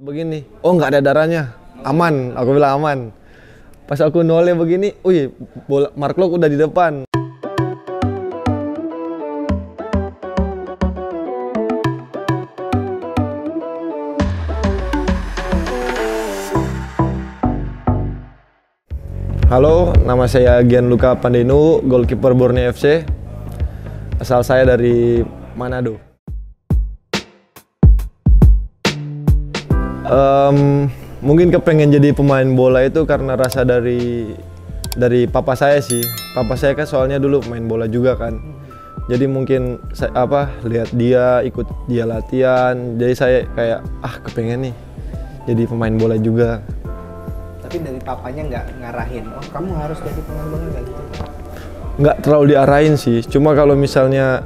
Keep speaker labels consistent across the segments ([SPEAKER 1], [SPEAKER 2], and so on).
[SPEAKER 1] begini oh nggak ada darahnya aman aku bilang aman pas aku noleh begini wih Mark Lok udah di depan Halo, nama saya Gianluca Pandenu, goalkeeper Borneo FC. Asal saya dari Manado. Em, mungkin kepengen jadi pemain bola itu karena rasa dari dari papa saya sih. Papa saya kan soalnya dulu main bola juga kan. Jadi mungkin saya, apa lihat dia ikut dia latihan. Jadi saya kayak ah kepengen nih jadi pemain bola juga.
[SPEAKER 2] Tapi dari papanya nggak ngarahin, oh kamu harus jadi pemain bola nggak gitu.
[SPEAKER 1] nggak terlalu diarahin sih cuma kalau misalnya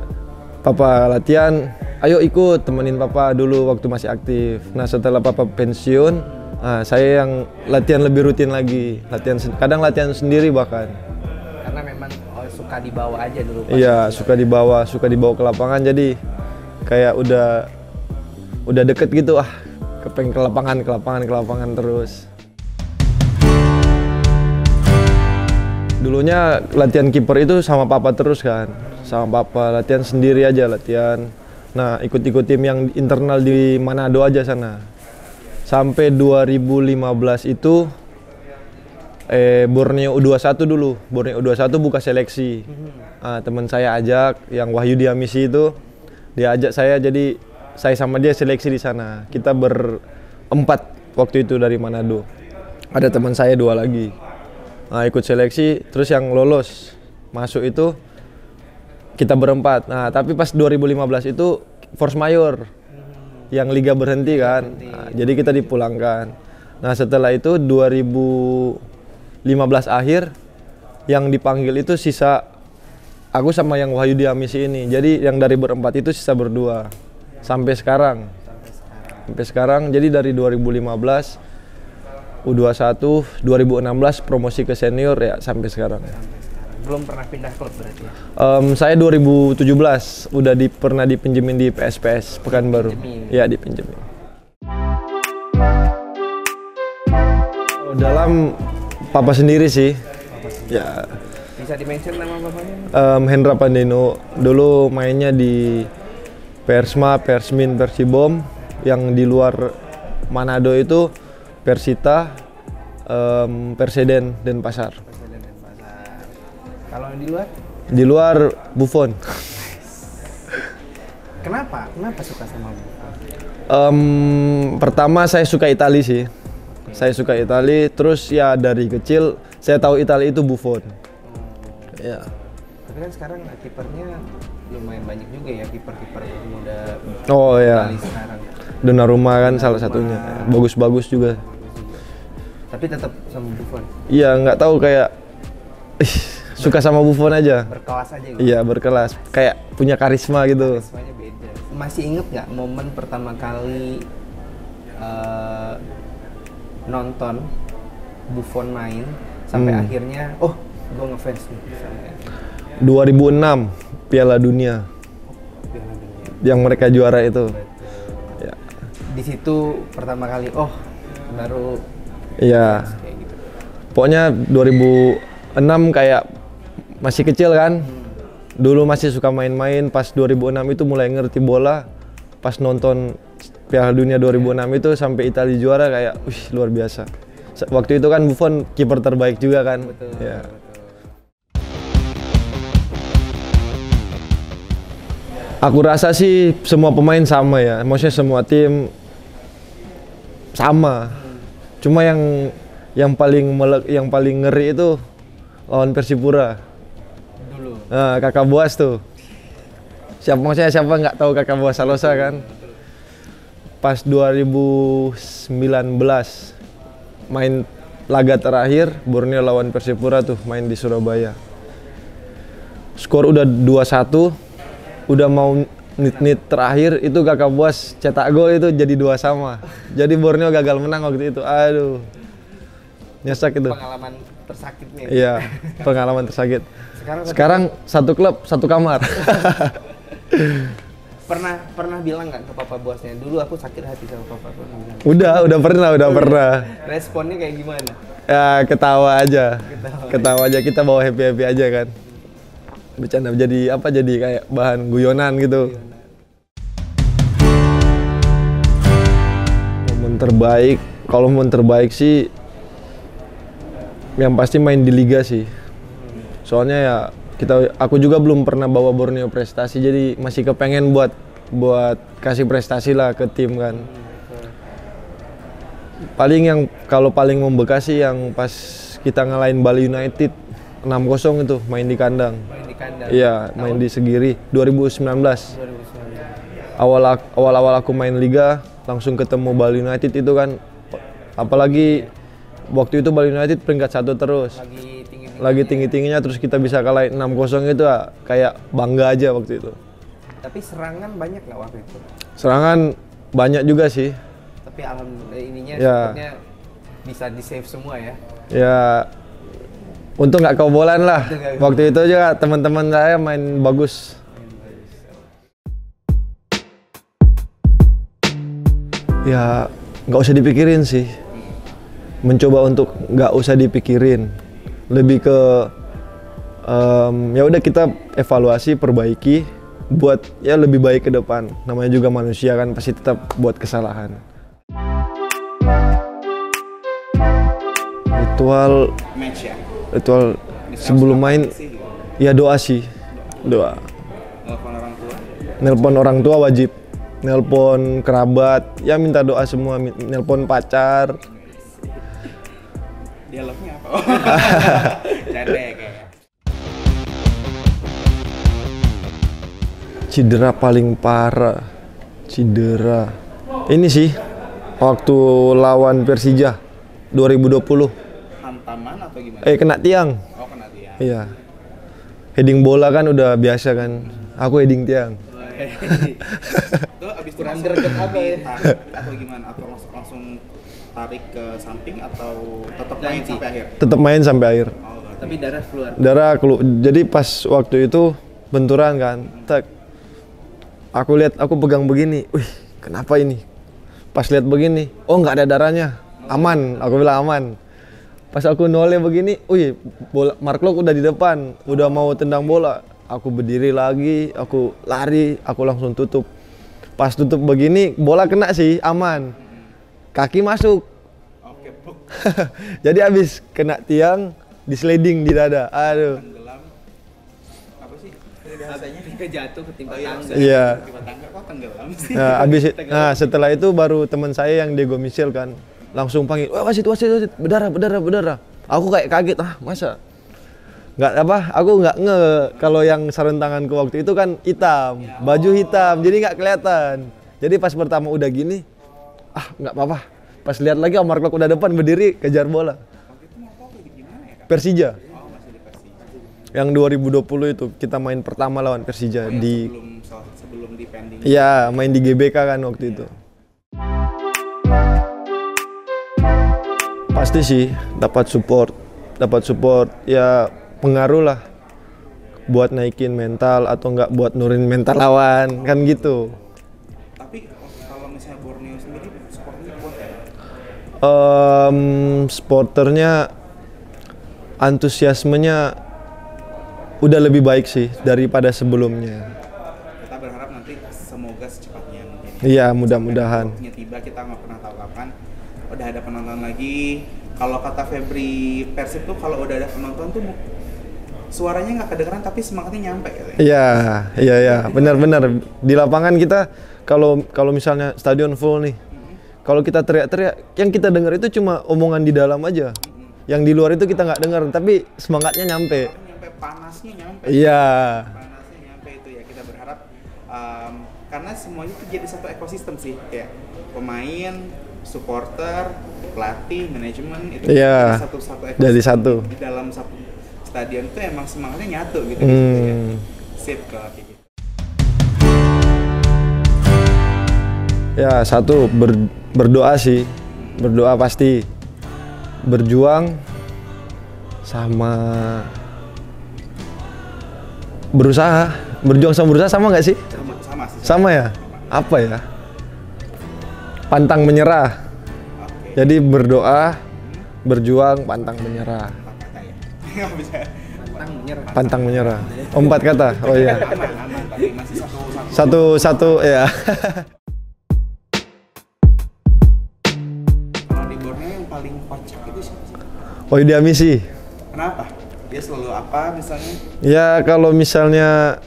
[SPEAKER 1] papa latihan ayo ikut temenin papa dulu waktu masih aktif. Nah setelah papa pensiun ah, saya yang latihan lebih rutin lagi. Latihan kadang latihan sendiri bahkan.
[SPEAKER 2] Karena memang oh, suka dibawa aja dulu.
[SPEAKER 1] Iya suka dibawa suka dibawa ke lapangan. Jadi kayak udah udah deket gitu ah kepengen ke lapangan ke lapangan ke lapangan terus. Dulunya latihan kiper itu sama papa terus kan. Sama papa latihan sendiri aja latihan nah ikut-ikut tim yang internal di Manado aja sana. Sampai 2015 itu eh Borneo U21 dulu. Borneo U21 buka seleksi. Ah, teman saya ajak yang Wahyu Diamisi itu dia ajak saya jadi saya sama dia seleksi di sana. Kita berempat waktu itu dari Manado. Ada teman saya dua lagi. Nah, ikut seleksi, terus yang lolos masuk itu kita berempat. Nah, tapi pas 2015 itu force mayor yang liga berhenti kan. Nah, jadi kita dipulangkan. Nah, setelah itu 2015 akhir yang dipanggil itu sisa aku sama yang Wahyu Diamisi ini. Jadi yang dari berempat itu sisa berdua sampai sekarang. Sampai sekarang jadi dari 2015 U21 2016 promosi ke senior ya sampai sekarang.
[SPEAKER 2] Belum pernah pindah klub berarti. ya?
[SPEAKER 1] Em, saya 2017 udah di, pernah dipinjemin di PSPS Pekanbaru. Ya dipinjemin. Dalam papa sendiri sih. Ya
[SPEAKER 2] Bisa dimention nama bapaknya?
[SPEAKER 1] em, Hendra Pandeno dulu mainnya di Persma, Persmin, Persibom yang di luar Manado itu Persita, em, Perseden, dan Pasar.
[SPEAKER 2] Kalau di luar,
[SPEAKER 1] Di luar Buffon.
[SPEAKER 2] kenapa? Kenapa suka sama Buffon?
[SPEAKER 1] Em, pertama saya suka Itali sih. Saya suka Itali, terus ya dari kecil saya tahu Itali itu Buffon. Ya.
[SPEAKER 2] Tapi kan sekarang kipernya lumayan banyak juga ya kiper-kiper muda
[SPEAKER 1] Oh ya,
[SPEAKER 2] Itali sekarang.
[SPEAKER 1] Donnarumma kan salah satunya. Bagus-bagus juga.
[SPEAKER 2] Tapi tetap sama Buffon.
[SPEAKER 1] Iya, nggak tahu kayak suka sama Buffon aja.
[SPEAKER 2] Berkelas aja gitu.
[SPEAKER 1] Iya, berkelas. Kayak punya karisma gitu.
[SPEAKER 2] Semuanya beda. Masih inget nggak momen pertama kali eh, nonton Buffon main sampai
[SPEAKER 1] Hmm.
[SPEAKER 2] akhirnya oh gue ngefans nih sampai
[SPEAKER 1] 2006 Piala Dunia
[SPEAKER 2] Piala Dunia.
[SPEAKER 1] yang mereka juara itu. Ya.
[SPEAKER 2] Di situ pertama kali oh baru
[SPEAKER 1] Iya.
[SPEAKER 2] gitu.
[SPEAKER 1] Pokoknya 2006 kayak masih kecil kan. Dulu masih suka main-main, pas 2006 itu mulai ngerti bola. Pas nonton Piala Dunia 2006 itu sampai Italia juara kayak wih luar biasa. Waktu itu kan Buffon kiper terbaik juga kan.
[SPEAKER 2] Betul.
[SPEAKER 1] Ya. Aku rasa sih semua pemain sama ya. Maksudnya semua tim sama. Cuma yang yang paling melek, yang paling ngeri itu lawan Persipura. Nah, kakak Boas tuh. Siapa maksudnya siapa nggak tahu kakak Boas Salosa kan? Pas 2019 main laga terakhir Borneo lawan Persipura tuh main di Surabaya. Skor udah 2-1, udah mau menit-menit terakhir itu kakak Boas cetak gol itu jadi dua sama. Jadi Borneo gagal menang waktu itu. Aduh. Nyesek itu.
[SPEAKER 2] Pengalaman tersakitnya.
[SPEAKER 1] Iya, pengalaman tersakit.
[SPEAKER 2] Sekarang
[SPEAKER 1] Sekarang satu klub, satu kamar.
[SPEAKER 2] pernah pernah bilang nggak ke papa bosnya dulu aku sakit hati sama papa
[SPEAKER 1] Udah, udah pernah, udah pernah.
[SPEAKER 2] responnya kayak gimana
[SPEAKER 1] Ya ketawa aja.
[SPEAKER 2] Ketawa.
[SPEAKER 1] Ketawa aja kita bawa happy-happy aja kan. Bercanda jadi apa jadi kayak bahan guyonan gitu. Momen terbaik, kalau momen terbaik sih yang pasti main di liga sih. Soalnya ya kita aku juga belum pernah bawa Borneo prestasi jadi masih kepengen buat buat kasih prestasi lah ke tim kan. Paling yang kalau paling membekas sih yang pas kita ngalahin Bali United 6-0 itu main di kandang.
[SPEAKER 2] main di kandang
[SPEAKER 1] Iya, main di Segiri 2019.
[SPEAKER 2] 2019
[SPEAKER 1] Awal awal awal aku main liga langsung ketemu Bali United itu kan apalagi waktu itu Bali United peringkat satu terus.
[SPEAKER 2] lagi tinggi
[SPEAKER 1] Lagi tinggi-tingginya terus kita bisa kalahin 6-0 itu ah, kayak bangga aja waktu itu.
[SPEAKER 2] tapi serangan banyak nggak waktu itu
[SPEAKER 1] Serangan banyak juga sih.
[SPEAKER 2] tapi alhamdulillah ininya
[SPEAKER 1] Ya.
[SPEAKER 2] bisa di save semua ya
[SPEAKER 1] Ya untung nggak kebobolan lah. Waktu itu juga teman-teman saya main bagus. Ya nggak usah dipikirin sih. Mencoba untuk nggak usah dipikirin. Lebih ke em, ya udah kita evaluasi, perbaiki, buat ya lebih baik ke depan. Namanya juga manusia kan pasti tetap buat kesalahan. Ritual ritual sebelum main ya doa sih doa
[SPEAKER 2] telepon orang tua
[SPEAKER 1] nelpon orang tua wajib nelpon kerabat ya minta doa semua nelpon pacar
[SPEAKER 2] dialognya apa? Oh. canda ya kayak.
[SPEAKER 1] Cedera paling parah. Cedera. Ini sih waktu lawan Persija 2020
[SPEAKER 2] hantaman atau gimana?
[SPEAKER 1] Eh kena tiang.
[SPEAKER 2] Oh kena dia
[SPEAKER 1] iya. Heading bola kan udah biasa kan. Aku heading tiang.
[SPEAKER 3] Itu abis
[SPEAKER 2] Kurang greget apa ya?
[SPEAKER 3] atau gimana? Atau langsung tarik ke samping atau tetap main
[SPEAKER 2] Ganti.
[SPEAKER 3] sampai akhir?
[SPEAKER 1] Tetap main sampai akhir.
[SPEAKER 3] Oh,
[SPEAKER 2] tapi darah keluar.
[SPEAKER 1] Darah kelu jadi pas waktu itu benturan kan tak aku lihat aku pegang begini wih kenapa ini? Pas lihat begini oh nggak ada darahnya. Aman aku bilang aman. Pas aku noleh begini wih bola Mark Lok udah di depan udah mau tendang bola. Aku berdiri lagi aku lari aku langsung tutup. Pas tutup begini bola kena sih aman kaki masuk.
[SPEAKER 3] Oke
[SPEAKER 1] jadi habis kena tiang di sliding di dada. Aduh.
[SPEAKER 3] Tenggelam. Apa sih?
[SPEAKER 2] Rasanya dia jatuh ketimpa
[SPEAKER 3] oh iya.
[SPEAKER 2] tangga.
[SPEAKER 1] Iya.
[SPEAKER 3] tangga kok tenggelam sih?
[SPEAKER 1] Nah, abis nah setelah itu baru teman saya yang Diego Michel kan langsung panggil, wah wasit wasit wasit. Berdarah berdarah berdarah. Aku kayak kaget ah masa? Nggak apa aku nggak nge kalau yang sarung tanganku waktu itu kan hitam baju hitam jadi nggak kelihatan. Jadi pas pertama udah gini ah nggak apa-apa. Pas lihat lagi Omar Klok udah depan berdiri kejar bola.
[SPEAKER 3] Ya
[SPEAKER 1] Persija. Yang 2020 itu kita main pertama lawan Persija
[SPEAKER 3] Oh,
[SPEAKER 1] di
[SPEAKER 3] sebelum sebelum di pending.
[SPEAKER 1] Iya, main di GBK kan waktu itu. Pasti sih dapat support, dapat support ya pengaruh lah. Buat naikin mental atau enggak buat nurin mental lawan kan gitu. Em, sporternya antusiasmenya udah lebih baik sih daripada sebelumnya.
[SPEAKER 3] kita berharap nanti semoga secepatnya mungkin ya.
[SPEAKER 1] Iya, mudah-mudahan.
[SPEAKER 3] tiba kita nggak pernah tahu kapan udah ada penonton lagi kalau kata Febri Persib tuh kalau udah ada penonton tuh suaranya nggak kedengeran tapi semangatnya nyampe gitu ya.
[SPEAKER 1] Iya, iya, iya, benar-benar. Di lapangan kita kalau kalau misalnya stadion full nih, kalau kita teriak-teriak, yang kita dengar itu cuma omongan di dalam aja. Yang di luar itu kita nggak dengar, tapi semangatnya nyampe.
[SPEAKER 3] nyampe panasnya nyampe
[SPEAKER 1] Iya,
[SPEAKER 3] panasnya nyampe itu ya kita berharap um, karena semuanya itu jadi satu ekosistem sih kayak pemain supporter pelatih manajemen itu jadi satu satu
[SPEAKER 1] jadi satu.
[SPEAKER 3] di dalam satu stadion itu emang semangatnya nyatu gitu di situ ya
[SPEAKER 1] Hmm.
[SPEAKER 3] sip kalau kayak gitu
[SPEAKER 1] ya satu ber- berdoa sih, berdoa pasti, berjuang sama berusaha, berjuang sama berusaha sama nggak sih?
[SPEAKER 3] sama sama sih
[SPEAKER 1] Sama ya? Apa ya? Pantang menyerah.
[SPEAKER 3] Oke.
[SPEAKER 1] Jadi berdoa, berjuang, pantang menyerah.
[SPEAKER 3] Ya.
[SPEAKER 2] Pantang menyerah.
[SPEAKER 1] Pantang menyerah. Oh, empat kata. Oh iya.
[SPEAKER 3] Satu satu
[SPEAKER 1] ya. Oh dia misi.
[SPEAKER 3] Kenapa? Dia selalu apa misalnya?
[SPEAKER 1] Ya kalau misalnya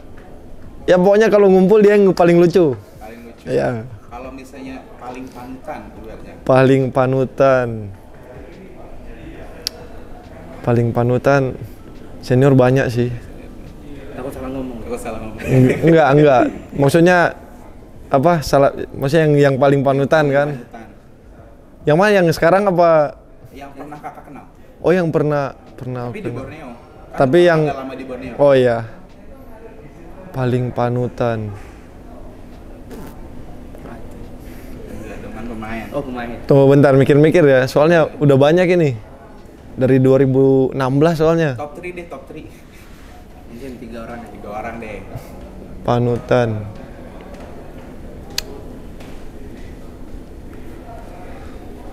[SPEAKER 1] ya pokoknya kalau ngumpul dia yang paling lucu.
[SPEAKER 3] Paling lucu.
[SPEAKER 1] Ya.
[SPEAKER 3] Kalau misalnya paling panutan ibaratnya.
[SPEAKER 1] Paling panutan. Paling panutan senior banyak sih.
[SPEAKER 2] Takut salah ngomong.
[SPEAKER 3] Aku salah ngomong.
[SPEAKER 1] Eng- Enggak, enggak. Maksudnya apa salah maksudnya yang yang paling panutan kan?
[SPEAKER 3] Panutan.
[SPEAKER 1] Yang mana yang sekarang apa?
[SPEAKER 3] Yang pernah kakak kenal.
[SPEAKER 1] Oh yang pernah pernah
[SPEAKER 3] Tapi di
[SPEAKER 1] pernah.
[SPEAKER 3] Borneo. Kan
[SPEAKER 1] Tapi yang-
[SPEAKER 3] lama di Borneo.
[SPEAKER 1] Oh iya. Paling panutan.
[SPEAKER 3] Pemain.
[SPEAKER 2] Oh pemain.
[SPEAKER 1] Tunggu bentar mikir-mikir ya. Soalnya udah banyak ini. Dari 2016 soalnya.
[SPEAKER 3] Top 3 deh, top 3.
[SPEAKER 2] Mungkin tiga orang ya.
[SPEAKER 3] Tiga orang deh.
[SPEAKER 1] Panutan.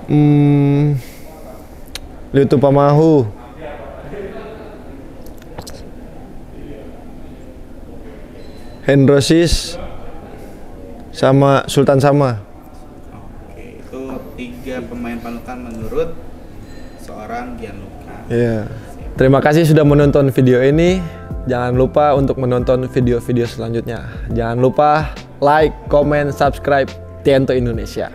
[SPEAKER 1] Hmm. Liutu Pamahu. Hendrosis sama Sultan Sama.
[SPEAKER 3] Oke, itu tiga pemain panutan menurut seorang Gianluca.
[SPEAKER 1] Iya. Terima kasih sudah menonton video ini. Jangan lupa untuk menonton video-video selanjutnya. Jangan lupa like, comment, subscribe Tiento Indonesia.